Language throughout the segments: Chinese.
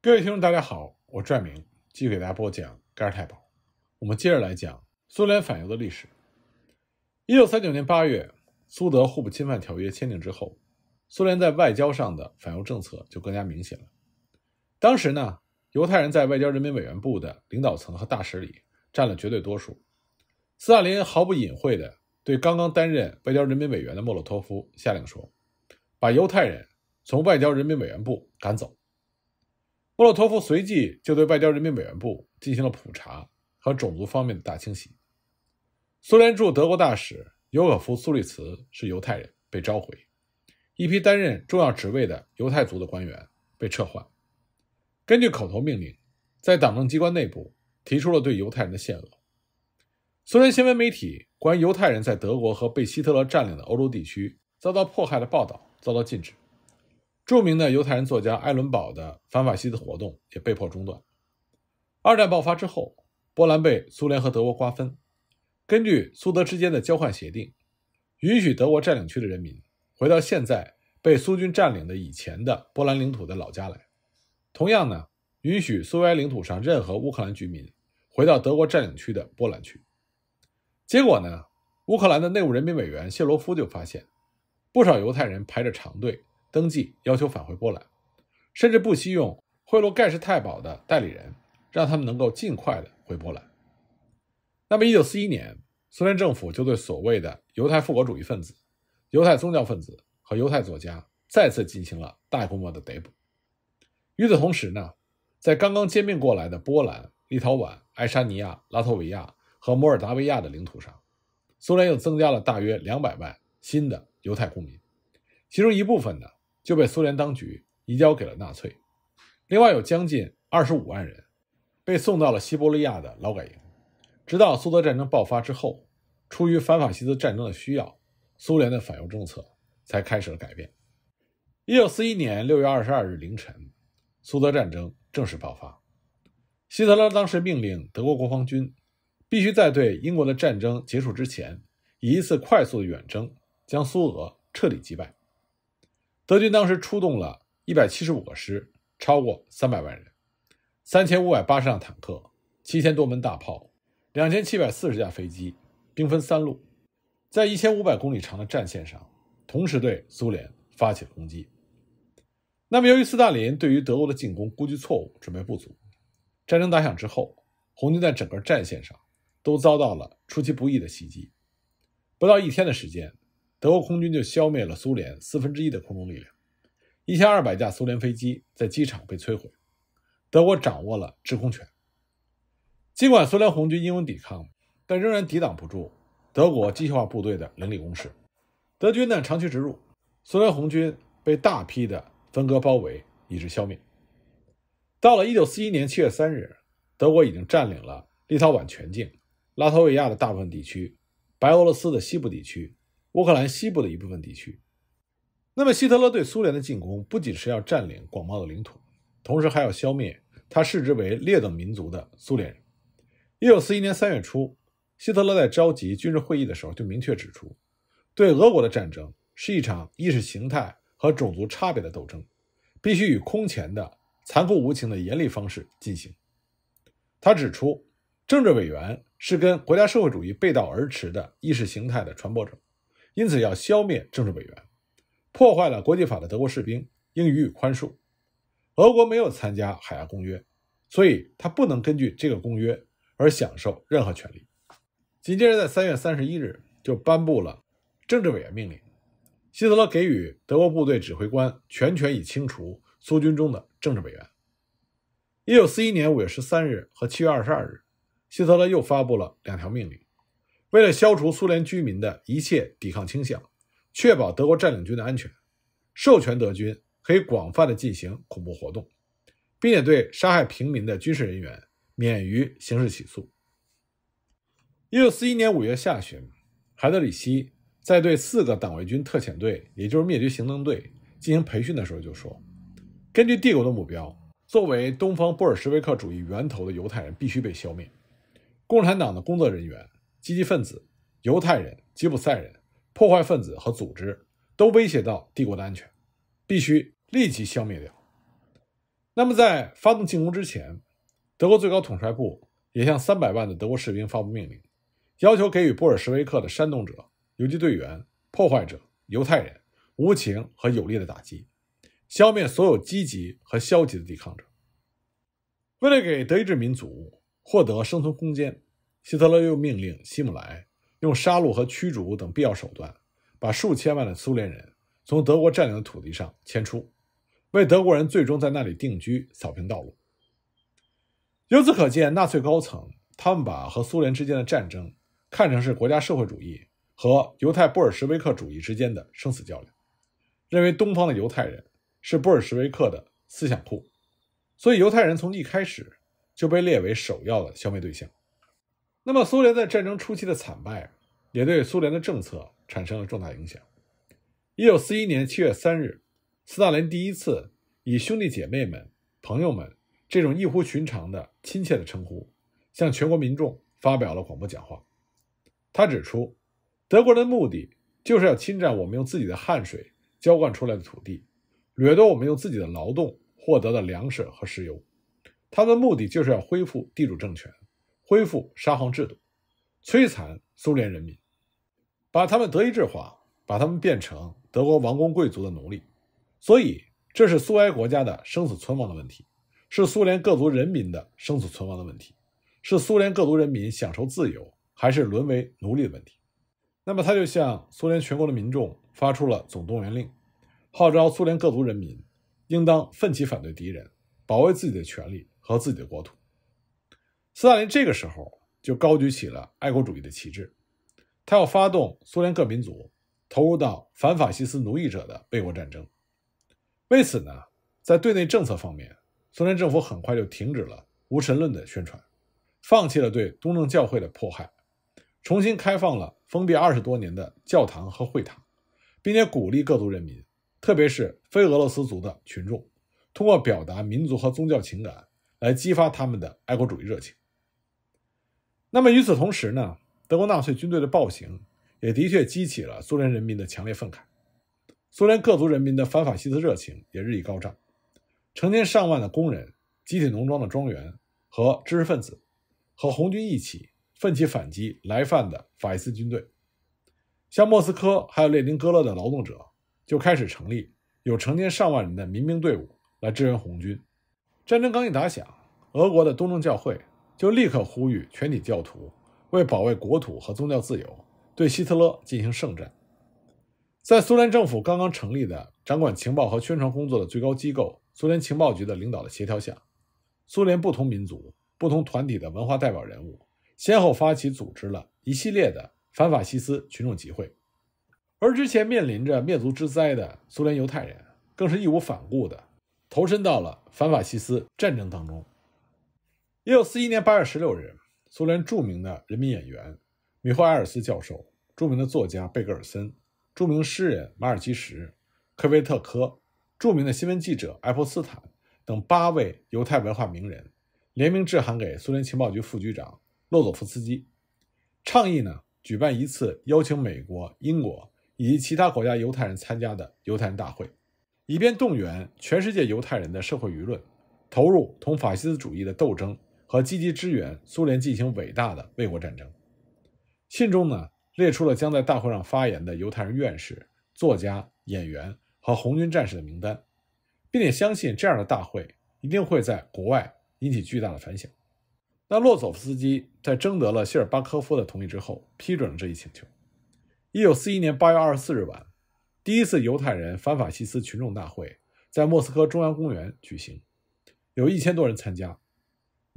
各位听众，大家好，我拽明继续给大家播讲《盖尔太保》。我们接着来讲苏联反犹的历史。一九三九年八月，苏德互不侵犯条约签订之后，苏联在外交上的反犹政策就更加明显了。当时呢，犹太人在外交人民委员部的领导层和大使里占了绝对多数。斯大林毫不隐晦地对刚刚担任外交人民委员的莫洛托夫下令说：“把犹太人从外交人民委员部赶走。”莫洛托夫随即就对外交人民委员部进行了普查和种族方面的大清洗。苏联驻德国大使尤可夫·苏利茨是犹太人，被召回；一批担任重要职位的犹太族的官员被撤换。根据口头命令，在党政机关内部提出了对犹太人的限额。苏联新闻媒体关于犹太人在德国和被希特勒占领的欧洲地区遭到迫害的报道遭到禁止。著名的犹太人作家艾伦堡的反法西斯活动也被迫中断。二战爆发之后，波兰被苏联和德国瓜分。根据苏德之间的交换协定，允许德国占领区的人民回到现在被苏军占领的以前的波兰领土的老家来。同样呢，允许苏维埃领土上任何乌克兰居民回到德国占领区的波兰去。结果呢，乌克兰的内务人民委员谢罗夫就发现，不少犹太人排着长队。登记要求返回波兰，甚至不惜用贿赂盖世太保的代理人，让他们能够尽快的回波兰。那么，一九四一年，苏联政府就对所谓的犹太复国主义分子、犹太宗教分子和犹太作家再次进行了大规模的逮捕。与此同时呢，在刚刚兼并过来的波兰、立陶宛、爱沙尼亚、拉脱维亚和摩尔达维亚的领土上，苏联又增加了大约两百万新的犹太公民，其中一部分呢。就被苏联当局移交给了纳粹，另外有将近二十五万人被送到了西伯利亚的劳改营。直到苏德战争爆发之后，出于反法西斯战争的需要，苏联的反犹政策才开始了改变。一九四一年六月二十二日凌晨，苏德战争正式爆发。希特勒当时命令德国国防军必须在对英国的战争结束之前，以一次快速的远征将苏俄彻底击败。德军当时出动了一百七十五个师，超过三百万人，三千五百八十辆坦克，七千多门大炮，两千七百四十架飞机，兵分三路，在一千五百公里长的战线上，同时对苏联发起了攻击。那么，由于斯大林对于德国的进攻估计错误，准备不足，战争打响之后，红军在整个战线上都遭到了出其不意的袭击，不到一天的时间。德国空军就消灭了苏联四分之一的空中力量，一千二百架苏联飞机在机场被摧毁，德国掌握了制空权。尽管苏联红军英勇抵抗，但仍然抵挡不住德国机械化部队的凌厉攻势。德军呢长驱直入，苏联红军被大批的分割包围，以致消灭。到了一九四一年七月三日，德国已经占领了立陶宛全境、拉脱维亚的大部分地区、白俄罗斯的西部地区。乌克兰西部的一部分地区。那么，希特勒对苏联的进攻不仅是要占领广袤的领土，同时还要消灭他视之为劣等民族的苏联人。一九四一年三月初，希特勒在召集军事会议的时候就明确指出，对俄国的战争是一场意识形态和种族差别的斗争，必须以空前的残酷无情的严厉方式进行。他指出，政治委员是跟国家社会主义背道而驰的意识形态的传播者。因此，要消灭政治委员，破坏了国际法的德国士兵应予以宽恕。俄国没有参加海牙公约，所以他不能根据这个公约而享受任何权利。紧接着，在三月三十一日就颁布了政治委员命令，希特勒给予德国部队指挥官全权以清除苏军中的政治委员。一九四一年五月十三日和七月二十二日，希特勒又发布了两条命令。为了消除苏联居民的一切抵抗倾向，确保德国占领军的安全，授权德军可以广泛的进行恐怖活动，并且对杀害平民的军事人员免于刑事起诉。一九四一年五月下旬，海德里希在对四个党卫军特遣队，也就是灭绝行动队进行培训的时候就说：“根据帝国的目标，作为东方布尔什维克主义源头的犹太人必须被消灭，共产党的工作人员。”积极分子、犹太人、吉普赛人、破坏分子和组织都威胁到帝国的安全，必须立即消灭掉。那么，在发动进攻之前，德国最高统帅部也向三百万的德国士兵发布命令，要求给予布尔什维克的煽动者、游击队员、破坏者、犹太人无情和有力的打击，消灭所有积极和消极的抵抗者。为了给德意志民族获得生存空间，希特勒又命令希姆莱用杀戮和驱逐等必要手段，把数千万的苏联人从德国占领的土地上迁出。为德国人最终在那里定居扫平道路。由此可见，纳粹高层他们把和苏联之间的战争看成是国家社会主义和犹太布尔什维克主义之间的生死较量，认为东方的犹太人是布尔什维克的思想库，所以犹太人从一开始就被列为首要的消灭对象。那么，苏联在战争初期的惨败也对苏联的政策产生了重大影响。一九四一年七月三日。斯大林第一次以兄弟姐妹们、朋友们这种异乎寻常的亲切的称呼，向全国民众发表了广播讲话。他指出，德国人的目的就是要侵占我们用自己的汗水浇灌出来的土地，掠夺我们用自己的劳动获得的粮食和石油。他的目的就是要恢复地主政权，恢复沙皇制度，摧残苏联人民，把他们德意志化，把他们变成德国王公贵族的奴隶。所以，这是苏埃国家的生死存亡的问题，是苏联各族人民的生死存亡的问题，是苏联各族人民享受自由还是沦为奴隶的问题。那么，他就向苏联全国的民众发出了总动员令，号召苏联各族人民应当奋起反对敌人，保卫自己的权利和自己的国土。斯大林这个时候就高举起了爱国主义的旗帜，他要发动苏联各民族投入到反法西斯奴役者的卫国战争。为此呢，在对内政策方面，苏联政府很快就停止了无神论的宣传，放弃了对东正教会的迫害，重新开放了封闭二十多年的教堂和会堂，并且鼓励各族人民，特别是非俄罗斯族的群众，通过表达民族和宗教情感来激发他们的爱国主义热情。那么与此同时呢，德国纳粹军队的暴行也的确激起了苏联人民的强烈愤慨。苏联各族人民的反法西斯热情也日益高涨，成千上万的工人、集体农庄的庄园和知识分子，和红军一起奋起反击来犯的法西斯军队。像莫斯科还有列宁格勒的劳动者就开始成立有成千上万人的民兵队伍来支援红军。战争刚一打响，俄国的东正教会就立刻呼吁全体教徒为保卫国土和宗教自由，对希特勒进行圣战。在苏联政府刚刚成立的掌管情报和宣传工作的最高机构——苏联情报局的领导的协调下，苏联不同民族、不同团体的文化代表人物先后发起组织了一系列的反法西斯群众集会，而之前面临着灭族之灾的苏联犹太人更是义无反顾地投身到了反法西斯战争当中。一九四一年八月十六日，苏联著名的人民演员米霍埃尔斯教授、著名的作家贝格尔森。著名诗人马尔基什、科维特科、著名的新闻记者艾珀斯坦等八位犹太文化名人联名致函给苏联情报局副局长洛佐夫斯基，倡议呢举办一次邀请美国、英国以及其他国家犹太人参加的犹太人大会，以便动员全世界犹太人的社会舆论投入同法西斯主义的斗争和积极支援苏联进行伟大的卫国战争。信中呢。列出了将在大会上发言的犹太人院士、作家、演员和红军战士的名单，并且相信这样的大会一定会在国外引起巨大的反响。那洛佐夫斯基在征得了谢尔巴科夫的同意之后，批准了这一请求。一九四一年八月二十四日晚，第一次犹太人反法西斯群众大会在莫斯科中央公园举行，有一千多人参加。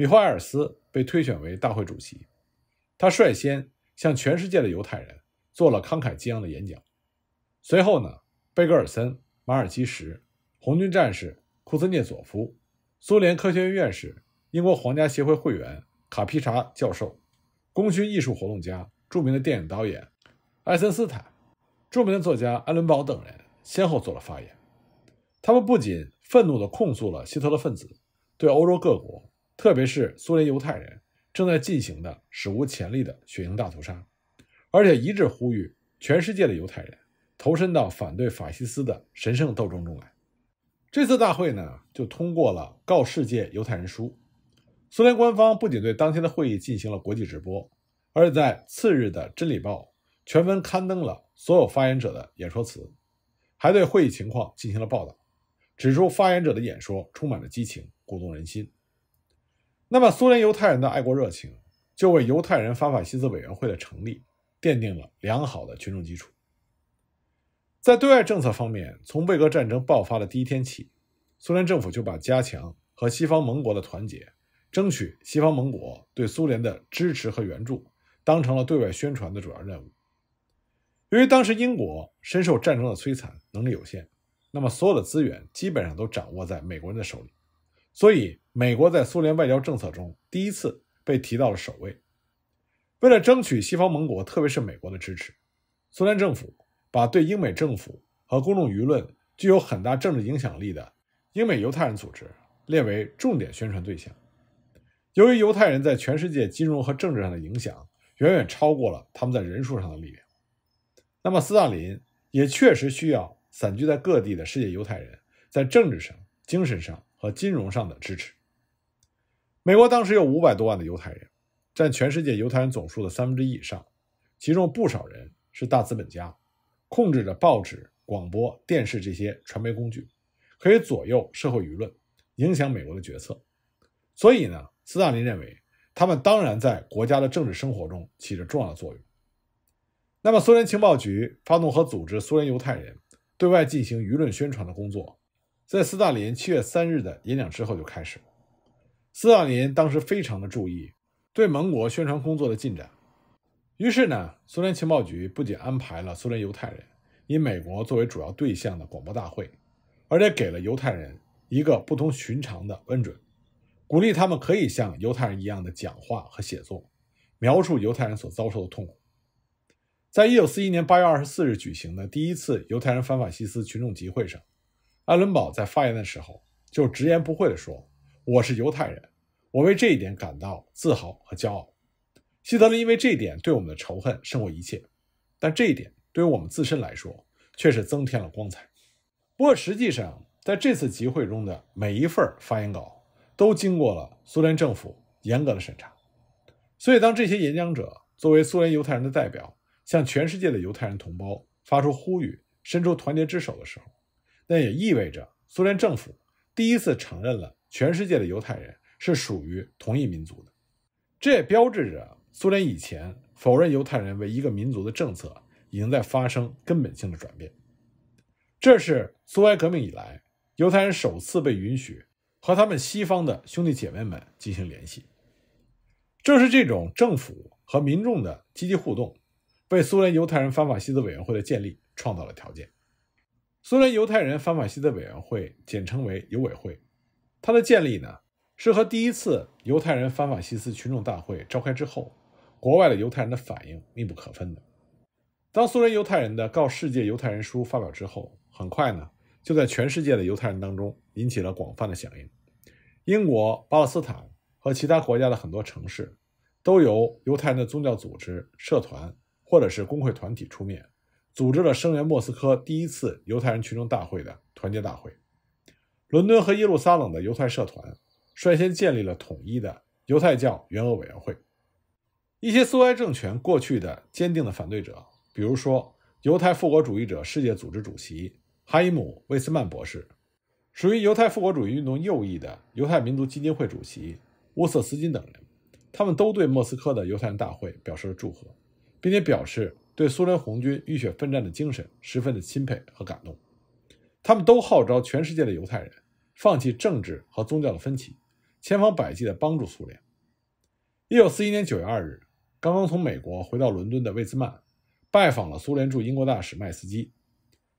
米霍埃尔斯被推选为大会主席，他率先。向全世界的犹太人做了慷慨激昂的演讲。随后呢，贝格尔森、马尔基什、红军战士库兹涅佐夫、苏联科学院院士、英国皇家协会会员卡皮查教授、功勋艺术活动家、著名的电影导演艾森斯坦、著名的作家艾伦堡等人先后做了发言。他们不仅愤怒地控诉了希特勒分子对欧洲各国，特别是苏联犹太人。正在进行的史无前例的血腥大屠杀，而且一致呼吁全世界的犹太人投身到反对法西斯的神圣斗争中来。这次大会呢，就通过了《告世界犹太人书》。苏联官方不仅对当天的会议进行了国际直播，而且在次日的《真理报》全文刊登了所有发言者的演说词，还对会议情况进行了报道，指出发言者的演说充满了激情，鼓动人心。那么，苏联犹太人的爱国热情就为犹太人反法西斯委员会的成立奠定了良好的群众基础。在对外政策方面，从卫国战争爆发的第一天起，苏联政府就把加强和西方盟国的团结。争取西方盟国对苏联的支持和援助，当成了对外宣传的主要任务。由于当时英国深受战争的摧残，能力有限，那么所有的资源基本上都掌握在美国人的手里，所以美国在苏联外交政策中第一次被提到了首位。为了争取西方盟国，特别是美国的支持，苏联政府把对英美政府和公众舆论具有很大政治影响力的英美犹太人组织列为重点宣传对象。由于犹太人在全世界金融和政治上的影响远远超过了他们在人数上的力量，那么斯大林也确实需要散居在各地的世界犹太人在政治上、精神上和金融上的支持。美国当时有五百多万的犹太人，占全世界犹太人总数的三分之一以上，其中不少人是大资本家，控制着报纸、广播电视这些传媒工具，可以左右社会舆论，影响美国的决策。所以呢？斯大林认为，他们当然在国家的政治生活中起着重要的作用。那么，苏联情报局发动和组织苏联犹太人对外进行舆论宣传的工作，在斯大林七月三日的演讲之后就开始了。斯大林当时非常的注意对盟国宣传工作的进展，于是呢，苏联情报局不仅安排了苏联犹太人以美国作为主要对象的广播大会，而且给了犹太人一个不同寻常的恩准。鼓励他们可以像犹太人一样的讲话和写作，描述犹太人所遭受的痛苦。在一九四一年八月二十四日举行的第一次犹太人反法西斯群众集会上，艾伦堡在发言的时候就直言不讳地说：“我是犹太人，我为这一点感到自豪和骄傲。希特勒因为这一点对我们的仇恨胜过一切，但这一点对于我们自身来说却是增添了光彩。不过，实际上在这次集会中的每一份发言稿。”都经过了苏联政府严格的审查，所以当这些演讲者作为苏联犹太人的代表，向全世界的犹太人同胞发出呼吁、伸出团结之手的时候，那也意味着苏联政府第一次承认了全世界的犹太人是属于同一民族的。这也标志着苏联以前否认犹太人为一个民族的政策已经在发生根本性的转变。这是苏维埃革命以来犹太人首次被允许。和他们西方的兄弟姐妹们进行联系，正是这种政府和民众的积极互动，为苏联犹太人反法西斯委员会的建立创造了条件。苏联犹太人反法西斯委员会简称为犹委会，它的建立呢，是和第一次犹太人反法西斯群众大会召开之后，国外的犹太人的反应密不可分的。当苏联犹太人的《告世界犹太人书》发表之后，很快呢。就在全世界的犹太人当中引起了广泛的响应。英国、巴勒斯坦和其他国家的很多城市，都由犹太人的宗教组织、社团或者是工会团体出面，组织了声援莫斯科第一次犹太人群众大会的团结大会。伦敦和耶路撒冷的犹太社团率先建立了统一的犹太教援俄委员会。一些苏维埃政权过去的坚定的反对者，比如说犹太复国主义者世界组织主席。哈伊姆·魏斯曼博士，属于犹太复国主义运动右翼的犹太民族基金会主席乌瑟斯金等人，他们都对莫斯科的犹太人大会表示了祝贺，并且表示对苏联红军浴血奋战的精神十分的钦佩和感动。他们都号召全世界的犹太人放弃政治和宗教的分歧，千方百计地帮助苏联。一九四一年九月二日，刚刚从美国回到伦敦的魏茨曼拜访了苏联驻英国大使麦斯基。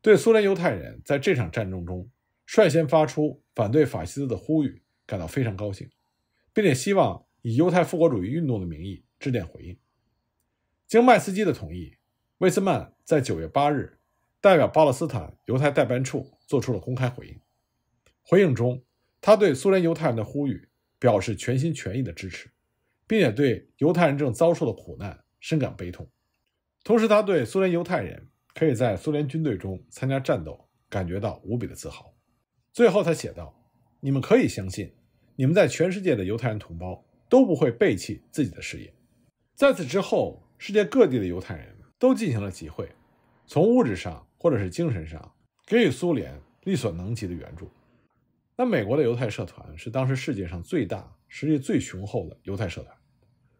对苏联犹太人在这场战争中率先发出反对法西斯的呼吁感到非常高兴，并且希望以犹太复国主义运动的名义致电回应。经麦斯基的同意，魏斯曼在9月8日代表巴勒斯坦犹太代办处做出了公开回应。回应中，他对苏联犹太人的呼吁表示全心全意的支持，并且对犹太人正遭受的苦难深感悲痛。同时，他对苏联犹太人。可以在苏联军队中参加战斗，感觉到无比的自豪。最后他写道：“你们可以相信，你们在全世界的犹太人同胞都不会背弃自己的事业。”在此之后，世界各地的犹太人都进行了集会，从物质上或者是精神上给予苏联力所能及的援助。那美国的犹太社团是当时世界上最大、实力最雄厚的犹太社团，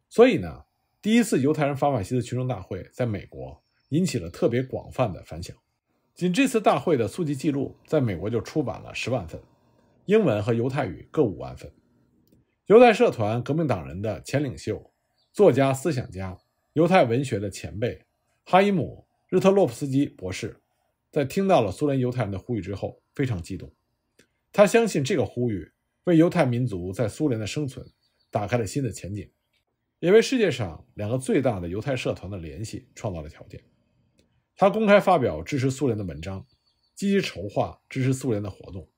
所以呢，第一次犹太人法法西斯群众大会在美国引起了特别广泛的反响。仅这次大会的速记记录，在美国就出版了十万份，英文和犹太语各五万份。犹太社团革命党人的前领袖、作家、思想家、犹太文学的前辈哈伊姆·日特洛夫斯基博士，在听到了苏联犹太人的呼吁之后，非常激动。他相信这个呼吁为犹太民族在苏联的生存打开了新的前景，也为世界上两个最大的犹太社团的联系创造了条件。他公开发表支持苏联的文章，积极筹划支持苏联的活动，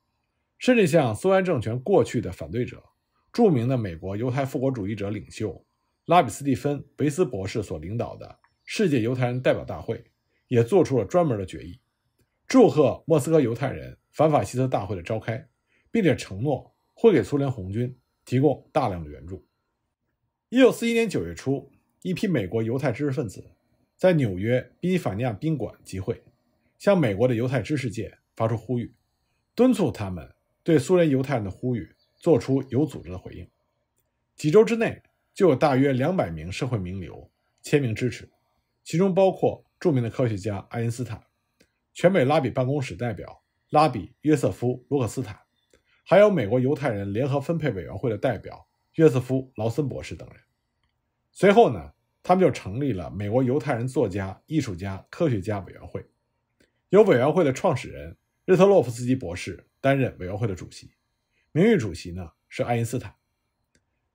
甚至向苏联政权过去的反对者、著名的美国犹太复国主义者领袖拉比斯蒂芬·维斯博士所领导的世界犹太人代表大会，也做出了专门的决议，祝贺莫斯科犹太人反法西斯大会的召开，并且承诺会给苏联红军提供大量的援助。一九四一年九月初，一批美国犹太知识分子。在纽约宾夕法尼亚宾馆集会，向美国的犹太知识界发出呼吁，敦促他们对苏联犹太人的呼吁做出有组织的回应。几周之内，就有大约两百名社会名流签名支持，其中包括著名的科学家爱因斯坦、全美拉比办公室代表拉比约瑟夫·罗克斯坦，还有美国犹太人联合分配委员会的代表约瑟夫·劳森博士等人。随后呢？他们就成立了美国犹太人作家、艺术家、科学家委员会，由委员会的创始人日特洛夫斯基博士担任委员会的主席，名誉主席呢是爱因斯坦。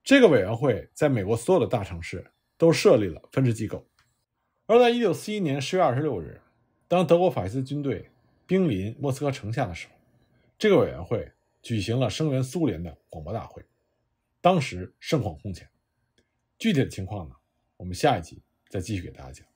这个委员会在美国所有的大城市都设立了分支机构。而在1941年10月26日，当德国法西斯军队兵临莫斯科城下的时候，这个委员会举行了声援苏联的广播大会，当时盛况空前。具体的情况呢？我们下一集再继续给大家讲。